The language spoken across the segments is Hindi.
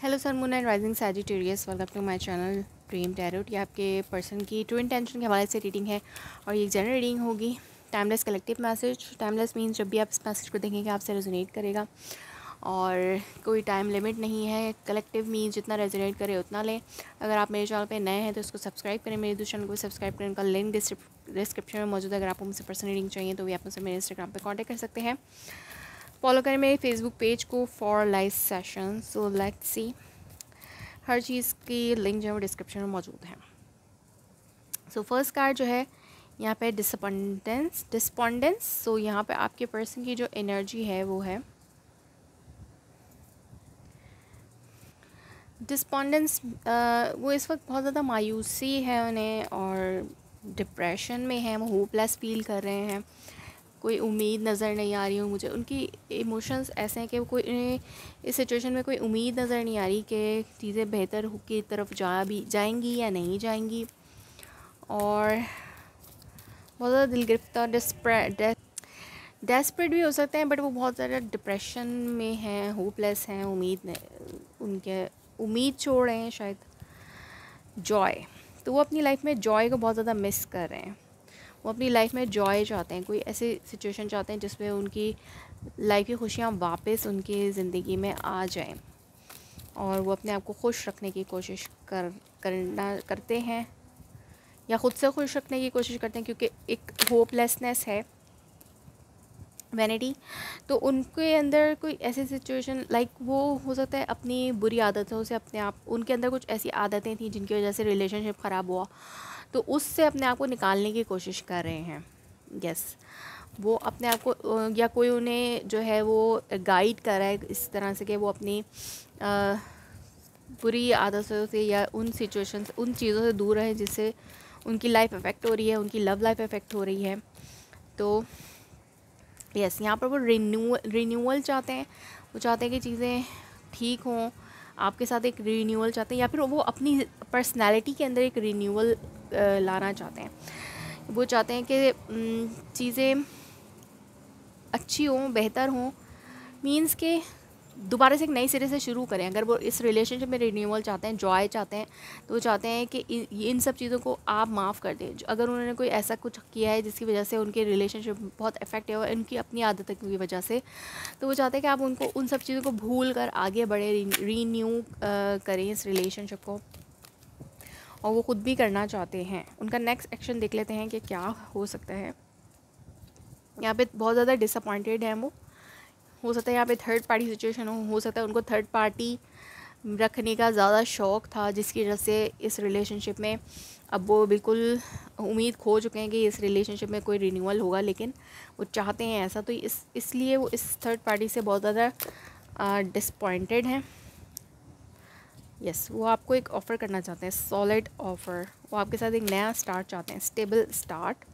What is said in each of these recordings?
Hello sir moon and rising Sagittarius welcome to my channel dream tarot ये आपके पर्सन की ट्रू इंटेंशन के हवाले से रीडिंग है और ये जनरल रीडिंग होगी. Timeless collective message timeless means जब भी आप इस मैसेज को देखेंगे, आपसे रेजोनेट करेगा. और कोई टाइम लिमिट नहीं है. कलेक्टिव मीन्स जितना रेजोनेट करे, उतना लें. अगर आप मेरे चैनल पे नए हैं तो इसको सब्सक्राइब करें मेरे दूसरे चैनल को. सब्सक्राइब करें, उनका लिंक डिस्क्रिप्शन में मौजूद है. अगर आपको मुझसे पर्सनल रीडिंग चाहिए तो भी आप मुझसे मेरे इंस्टाग्राम पर कॉन्टैक्ट कर सकते हैं. फॉलो करें मेरे फेसबुक पेज को for live session so let see हर चीज़ की लिंक जो है वो डिस्क्रिप्शन में मौजूद है। सो फ़र्स्ट कार्ड जो है, यहाँ पे डिसपॉन्डेंस डिस्पॉन्डेंस सो यहाँ पे आपके पर्सन की जो एनर्जी है वो है। डिस्पॉन्डेंस वो इस वक्त बहुत ज़्यादा मायूसी है उन्हें और डिप्रेशन में है, वो होपलेस फील कर रहे हैं। कोई उम्मीद नज़र नहीं आ रही हो मुझे। उनकी इमोशंस ऐसे हैं कि कोई, इस सिचुएशन में कोई उम्मीद नज़र नहीं आ रही कि चीज़ें बेहतर की तरफ़ जा भी, जाएँगी या नहीं जाएँगी। और बहुत ज़्यादा दिल गिरफ़्तार डेस्परेट भी हो सकते हैं बट वो बहुत ज़्यादा डिप्रेशन में हैं होपलेस हैं, उम्मीद उनके उम्मीद छोड़ रहे हैं शायद। जॉय तो वो अपनी लाइफ में जॉय को बहुत ज़्यादा मिस कर रहे हैं। वो अपनी लाइफ में जॉय चाहते हैं, कोई ऐसी सिचुएशन चाहते हैं जिसमें उनकी लाइफ की खुशियाँ वापस उनकी ज़िंदगी में आ जाएँ। और वो अपने आप को खुश रखने की कोशिश कर, करना, करते हैं या ख़ुद से खुश रखने की कोशिश करते हैं क्योंकि एक होपलेसनेस है वैनिटी तो उनके अंदर कोई ऐसी सिचुएशन लाइक वो हो सकता है अपनी बुरी आदतों से अपने आप, उनके अंदर कुछ ऐसी आदतें थी जिनकी वजह से रिलेशनशिप ख़राब हुआ। तो उससे अपने आप को निकालने की कोशिश कर रहे हैं। यस वो अपने आप को या कोई उन्हें जो है वो गाइड कर रहा है इस तरह से कि वो अपनी बुरी आदतों से या उन सिचुएशन उन चीज़ों से दूर रहे जिससे उनकी लाइफ अफेक्ट हो रही है, उनकी लव लाइफ अफेक्ट हो रही है। तो यस यहाँ पर वो रिन्यू रिन्यूअल चाहते हैं। वो चाहते हैं कि चीज़ें ठीक हों, आपके साथ एक रिन्यूअल चाहते हैं या फिर वो अपनी पर्सनैलिटी के अंदर एक रिन्यूअल लाना चाहते हैं। वो चाहते हैं कि चीज़ें अच्छी हों, बेहतर हों मींस के दोबारा से एक नई सिरे से शुरू करें। अगर वो इस रिलेशनशिप में रिन्यूअल चाहते हैं जॉय चाहते हैं तो वो चाहते हैं कि इन सब चीज़ों को आप माफ़ कर दें। अगर उन्होंने कोई ऐसा कुछ किया है जिसकी वजह से उनके रिलेशनशिप बहुत इफ़ेक्ट है उनकी अपनी आदतों की वजह से तो वो चाहते हैं कि आप उनको उन सब चीज़ों को भूल कर आगे बढ़े रीन्यू करें इस रिलेशनशिप को। और वो ख़ुद भी करना चाहते हैं। उनका नेक्स्ट एक्शन देख लेते हैं कि क्या हो सकता है। यहाँ पे बहुत ज़्यादा डिसअपॉइंटेड हैं वो। हो सकता है यहाँ पे थर्ड पार्टी सिचुएशन हो सकता है उनको थर्ड पार्टी रखने का ज़्यादा शौक़ था, जिसकी वजह से इस रिलेशनशिप में अब वो बिल्कुल उम्मीद खो चुके हैं कि इस रिलेशनशिप में कोई रिन्यूअल होगा, लेकिन वो चाहते हैं ऐसा। तो इस, इसलिए वो इस थर्ड पार्टी से बहुत ज़्यादा डिसपॉइंटेड हैं। यस वो आपको एक ऑफ़र करना चाहते हैं सॉलिड ऑफ़र वो आपके साथ एक नया स्टार्ट चाहते हैं स्टेबल स्टार्ट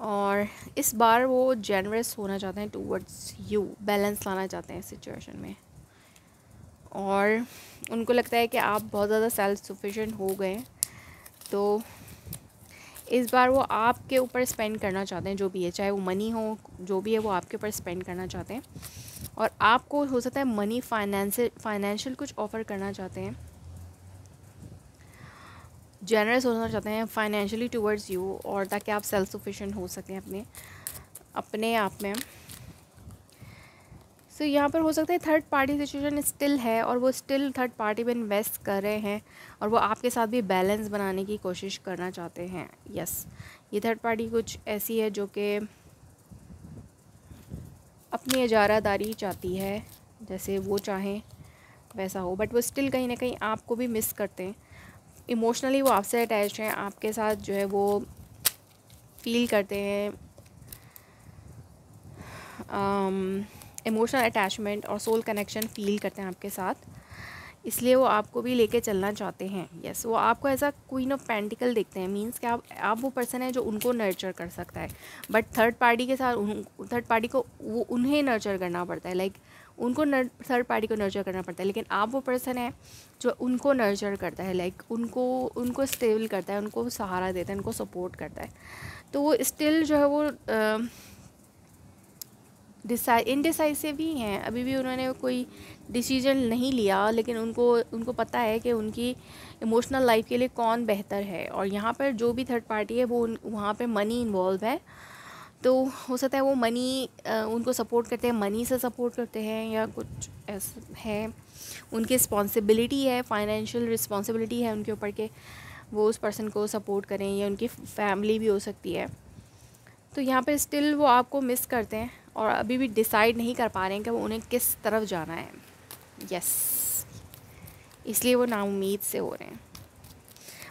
और इस बार वो जेनरस होना चाहते हैं टूवर्ड्स यू बैलेंस लाना चाहते हैं सिचुएशन में. और उनको लगता है कि आप बहुत ज़्यादा सेल्फ सफिशेंट हो गए तो इस बार वो आपके ऊपर स्पेंड करना चाहते हैं, जो भी है, चाहे वो मनी हो, जो भी है, वो आपके ऊपर स्पेंड करना चाहते हैं. और आपको हो सकता है मनी फाइनेंस फाइनेंशियल कुछ ऑफ़र करना चाहते हैं जनरस होना चाहते हैं फाइनेंशियली टूवर्ड्स यू और ताकि आप सेल्फ सफिशेंट हो सकें अपने अपने आप में सो so, यहाँ पर हो सकता है थर्ड पार्टी सिचुएशन स्टिल है और वो स्टिल थर्ड पार्टी में इन्वेस्ट कर रहे हैं और वो आपके साथ भी बैलेंस बनाने की कोशिश करना चाहते हैं यस yes. ये थर्ड पार्टी कुछ ऐसी है जो कि अपनी इजारादारी चाहती है जैसे वो चाहें वैसा हो। बट वो स्टिल कहीं ना कहीं आपको भी मिस करते हैं। इमोशनली वो आपसे अटैच हैं आपके साथ जो है वो फील करते हैं। इमोशनल um, अटैचमेंट और सोल कनेक्शन फील करते हैं आपके साथ। इसलिए वो आपको भी लेके चलना चाहते हैं। यस yes, वो आपको as a queen of pentacle देखते हैं। मींस कि आप आप वो पर्सन है जो उनको नर्चर कर सकता है। बट थर्ड पार्टी के साथ उन थर्ड पार्टी को वो उन्हें नर्चर करना पड़ता है। लाइक like, उनको थर्ड पार्टी को नर्चर करना पड़ता है। लेकिन आप वो पर्सन है जो उनको नर्चर करता है। लाइक like, उनको उनको स्टेबल करता है उनको सहारा देता है उनको सपोर्ट करता है। तो वो स्टिल जो है वो डिसाइ इनडिसाइसिव ही हैं। अभी भी उन्होंने कोई डिसीज़न नहीं लिया, लेकिन उनको उनको पता है कि उनकी इमोशनल लाइफ के लिए कौन बेहतर है। और यहाँ पर जो भी थर्ड पार्टी है, वो वहाँ पर मनी इन्वॉल्व है। तो हो सकता है वो मनी उनको सपोर्ट करते हैं मनी से सपोर्ट करते हैं या कुछ ऐसा, है। उनकी रिस्पॉन्सिबिलिटी है फाइनेंशियल रिस्पॉन्सिबिलिटी है उनके ऊपर के। वो उस पर्सन को सपोर्ट करें या उनकी फैमिली भी हो सकती है। तो यहाँ पे स्टिल वो आपको मिस करते हैं। और अभी भी डिसाइड नहीं कर पा रहे हैं कि वो उन्हें किस तरफ़ जाना है। यस इसलिए वो नाउमीद से हो रहे हैं।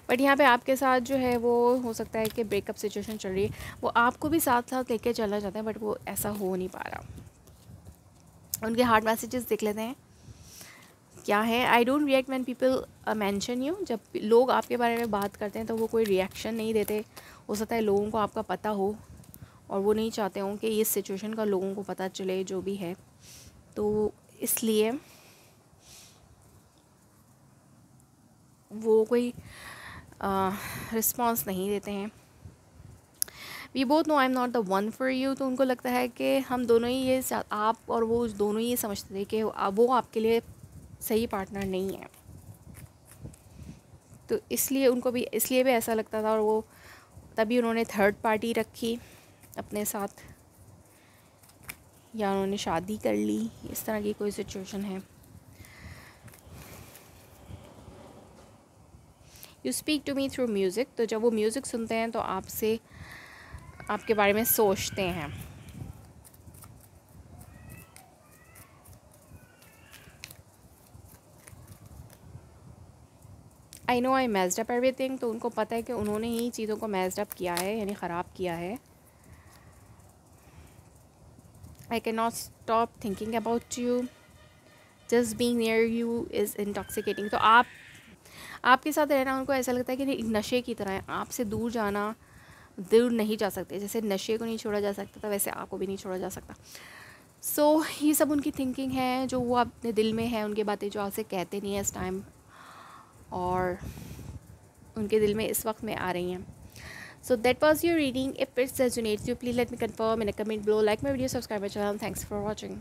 बट यहाँ पे आपके साथ जो है वो हो सकता है कि ब्रेकअप सिचुएशन चल रही है। वो आपको भी साथ साथ लेके चलना चाहते हैं बट वो ऐसा हो नहीं पा रहा। उनके हार्ट मैसेजेस देख लेते हैं। क्या है? I don't react when people mention you जब लोग आपके बारे में बात करते हैं तो वो कोई रिएक्शन नहीं देते। हो सकता है लोगों को आपका पता हो। और वो नहीं चाहते हों कि इस सिचुएशन का लोगों को पता चले जो भी है। तो इसलिए वो कोई रिस्पॉन्स नहीं देते हैं। We both know I am not the one for you तो उनको लगता है कि हम दोनों ही ये आप और वो दोनों ही ये समझते थे कि वो आपके लिए सही पार्टनर नहीं है। तो इसलिए उनको भी, इसलिए भी ऐसा लगता था और वो, तभी उन्होंने थर्ड पार्टी रखी। अपने साथ। या उन्होंने शादी कर ली। इस तरह की कोई सिचुएशन है। You speak to me through music तो जब वो म्यूज़िक सुनते हैं तो आपसे, आपके बारे में सोचते हैं। I know I messed everything तो उनको पता है कि उन्होंने ही चीज़ों को मैजड अप किया है, यानी ख़राब किया है। I cannot stop thinking about you. Just being near you is intoxicating. तो आप आपके साथ रहना उनको ऐसा लगता है कि नशे की तरह है। आपसे दूर जाना दूर नहीं जा सकते। जैसे नशे को नहीं छोड़ा जा सकता था वैसे आपको भी नहीं छोड़ा जा सकता। सो so, ये सब उनकी थिंकिंग है जो वो अपने दिल में है उनकी बातें जो आपसे कहते नहीं हैं इस टाइम और उनके दिल में इस वक्त में आ रही हैं। So that was your reading. If it resonates you, please let me confirm in a comment below. Like my video, subscribe my channel. Thanks for watching.